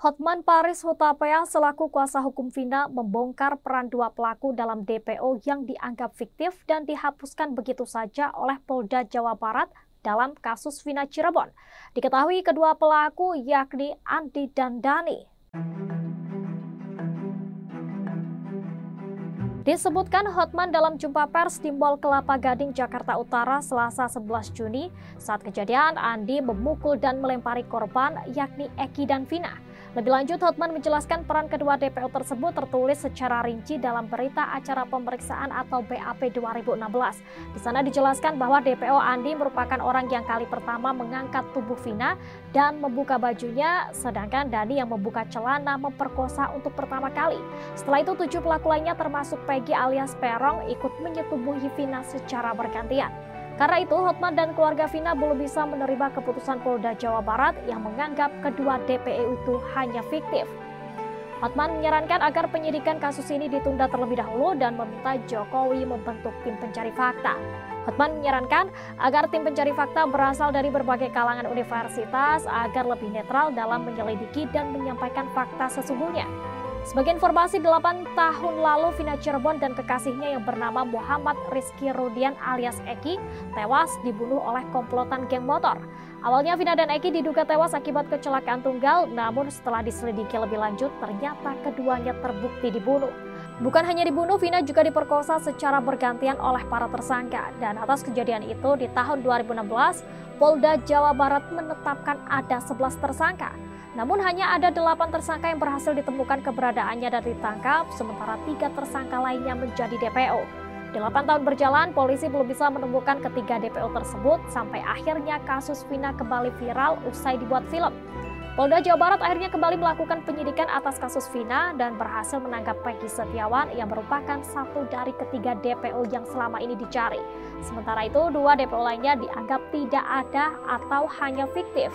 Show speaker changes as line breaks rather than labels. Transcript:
Hotman Paris Hutapea selaku kuasa hukum Vina membongkar peran dua pelaku dalam DPO yang dianggap fiktif dan dihapuskan begitu saja oleh Polda Jawa Barat dalam kasus Vina Cirebon. Diketahui kedua pelaku yakni Andi dan Dani. Disebutkan Hotman dalam jumpa pers di Mall Kelapa Gading, Jakarta Utara, Selasa 11 Juni. Saat kejadian, Andi memukul dan melempari korban, yakni Eki dan Vina. Lebih lanjut, Hotman menjelaskan peran kedua DPO tersebut tertulis secara rinci dalam berita acara pemeriksaan atau BAP 2016. Di sana dijelaskan bahwa DPO Andi merupakan orang yang kali pertama mengangkat tubuh Vina dan membuka bajunya, sedangkan Dani yang membuka celana memperkosa untuk pertama kali. Setelah itu, tujuh pelaku lainnya termasuk Peggy alias Perong ikut menyetubuhi Vina secara bergantian. Karena itu, Hotman dan keluarga Vina belum bisa menerima keputusan Polda Jawa Barat yang menganggap kedua DPE itu hanya fiktif. Hotman menyarankan agar penyidikan kasus ini ditunda terlebih dahulu dan meminta Jokowi membentuk tim pencari fakta. Hotman menyarankan agar tim pencari fakta berasal dari berbagai kalangan universitas agar lebih netral dalam menyelidiki dan menyampaikan fakta sesungguhnya. Sebagai informasi, 8 tahun lalu Vina Cirebon dan kekasihnya yang bernama Muhammad Rizky Rudian alias Eki tewas dibunuh oleh komplotan geng motor. Awalnya Vina dan Eki diduga tewas akibat kecelakaan tunggal, namun setelah diselidiki lebih lanjut ternyata keduanya terbukti dibunuh. Bukan hanya dibunuh, Vina juga diperkosa secara bergantian oleh para tersangka. Dan atas kejadian itu di tahun 2016, Polda Jawa Barat menetapkan ada 11 tersangka. Namun hanya ada delapan tersangka yang berhasil ditemukan keberadaannya dan ditangkap, sementara tiga tersangka lainnya menjadi DPO. Delapan tahun berjalan, polisi belum bisa menemukan ketiga DPO tersebut sampai akhirnya kasus Vina kembali viral usai dibuat film. Polda Jawa Barat akhirnya kembali melakukan penyidikan atas kasus Vina dan berhasil menangkap Peggy Setiawan yang merupakan satu dari ketiga DPO yang selama ini dicari. Sementara itu, dua DPO lainnya dianggap tidak ada atau hanya fiktif.